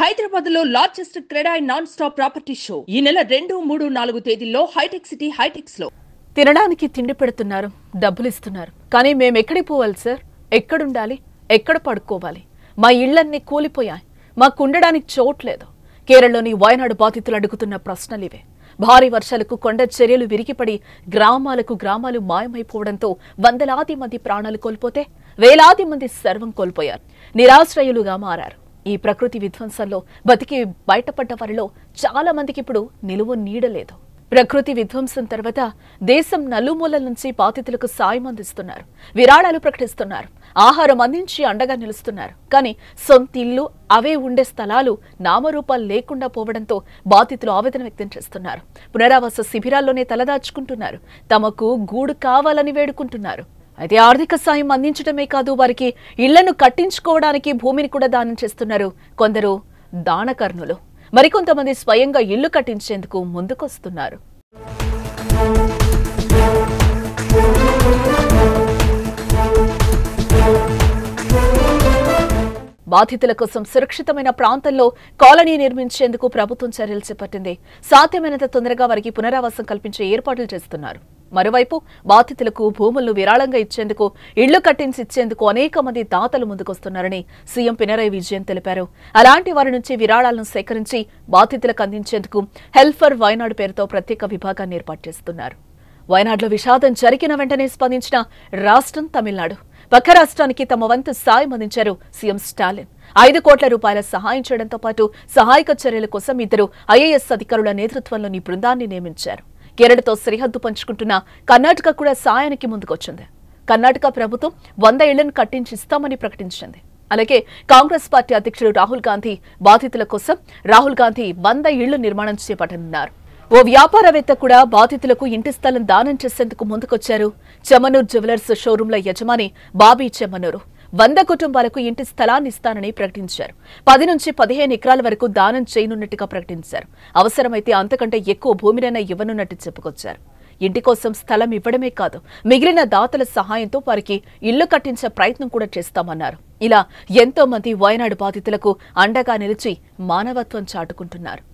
హైదరాబాద్లో largest CREDAI non stop property show. ఈ నెల రెండు మూడు నాలుగు తేదీల్లో హైటెక్ సిటీ హైటెక్స్లో తినడానికి తిండి పెడుతున్నారు డబ్బులు ఇస్తున్నారు. కానీ మేము ఎక్కడికి పోవాలి సార్? ఎక్కడుండాలి? ఎక్కడ పడుకోవాలి? మా ఇళ్ళన్నీ కూలిపోయాయి. మాకు ఉండడానికి చోట్లేదు కేరళలోని వయనాడు బాధితులు అడుగుతున్న ప్రశ్నలు ఇవే. భారీ వర్షాలకు కొండ చర్యలు విరిగిపడి గ్రామాలకు గ్రామాలు మాయమైపోవడంతో వందలాది మంది ప్రాణాలు కోల్పోతే వేలాది మంది సర్వం కోల్పోయారు. నిరాశ్రయులుగా మారారు. ఈ ప్రకృతి విధ్వంసంలో బతికి బయటపడ్డ వారిలో చాలా మందికి ఇప్పుడు నిలువ నీడలేదు ప్రకృతి విధ్వంసం తర్వాత దేశం నలుమూలల నుంచి బాధితులకు సాయం అందిస్తున్నారు. విరాళాలు ప్రకటిస్తున్నారు. ఆహారం అందించి అండగా నిలుస్తున్నారు. కానీ సొంత ఇల్లు అవే ఉండే స్థలాలు నామరూపాలు లేకుండా పోవడంతో బాధితులు ఆవేదన వ్యక్తం చేస్తున్నారు. పునరావాస శిబిరాల్లోనే తలదాచుకుంటున్నారు. తమకు గూడు కావాలని వేడుకుంటున్నారు. అయితే ఆర్థిక సాయం అందించడమే కాదు వారికి ఇళ్ళను కట్టించుకోవడానికి భూమిని కూడా దానం చేస్తున్నారు కొందరు దానకర్ణులు. మరికొంతమంది స్వయంగా ఇల్లు కట్టించేందుకు ముందుకొస్తున్నారు. బాధితుల కోసం సురక్షితమైన ప్రాంతంలో కాలనీ నిర్మించేందుకు ప్రభుత్వం చర్యలు చేపట్టింది. సాధ్యమైనంత తొందరగా వారికి పునరావాసం కల్పించే ఏర్పాట్లు చేస్తున్నారు. మరోవైపు బాధితులకు భూములను విరాళంగా ఇచ్చేందుకు ఇళ్ళు కట్టించి ఇచ్చేందుకు అనేక మంది దాతలు ముందుకొస్తున్నారని సీఎం పినరై విజయన్ తెలిపారు. అలాంటి వారి నుంచి విరాళాలను సేకరించి బాధితులకు అందించేందుకు హెల్ఫర్ వయనాడు పేరుతో ప్రత్యేక విభాగాన్ని ఏర్పాటు చేస్తున్నారు. వయనాడులో విషాదం జరిగిన వెంటనే స్పందించిన రాష్ట్రం తమిళనాడు. పక్క రాష్ట్రానికి తమ వంతు సాయం అందించారు సీఎం స్టాలిన్. ఐదు కోట్ల రూపాయల సహాయం చేయడంతో పాటు సహాయక చర్యల కోసం ఇద్దరు ఐఏఎస్ అధికారుల నేతృత్వంలోని బృందాన్ని నియమించారు. కేరళతో సరిహద్దు పంచుకుంటున్న కర్ణాటక కూడా సాయానికి ముందుకొచ్చింది. కర్ణాటక ప్రభుత్వం వంద ఇళ్ళను కట్టించిస్తామని ప్రకటించింది. అలాగే కాంగ్రెస్ పార్టీ అధ్యక్షుడు రాహుల్ గాంధీ బాధితుల కోసం రాహుల్ గాంధీ వంద ఇళ్ళు నిర్మాణం చేపట్టనున్నారు. ఓ వ్యాపారవేత్త కూడా బాధితులకు ఇంటి స్థలం దానం చేసేందుకు ముందుకొచ్చారు. చెమనూర్ జ్యువెలర్స్ షోరూంల యజమాని బాబీ చెమ్మనూరు వంద కుటుంబాలకు ఇంటి స్థలాన్ని ఇస్తానని ప్రకటించారు. పది నుంచి పదిహేను ఎకరాల వరకు దానం చేయనున్నట్టుగా ప్రకటించారు. అవసరమైతే అంతకంటే ఎక్కువ భూమినైనా ఇవ్వనున్నట్టు చెప్పుకొచ్చారు. ఇంటి కోసం స్థలం ఇవ్వడమే కాదు మిగిలిన దాతల సహాయంతో వారికి ఇల్లు కట్టించే ప్రయత్నం కూడా చేస్తామన్నారు. ఇలా ఎంతో మంది వయనాడు బాధితులకు అండగా నిలిచి మానవత్వం చాటుకుంటున్నారు.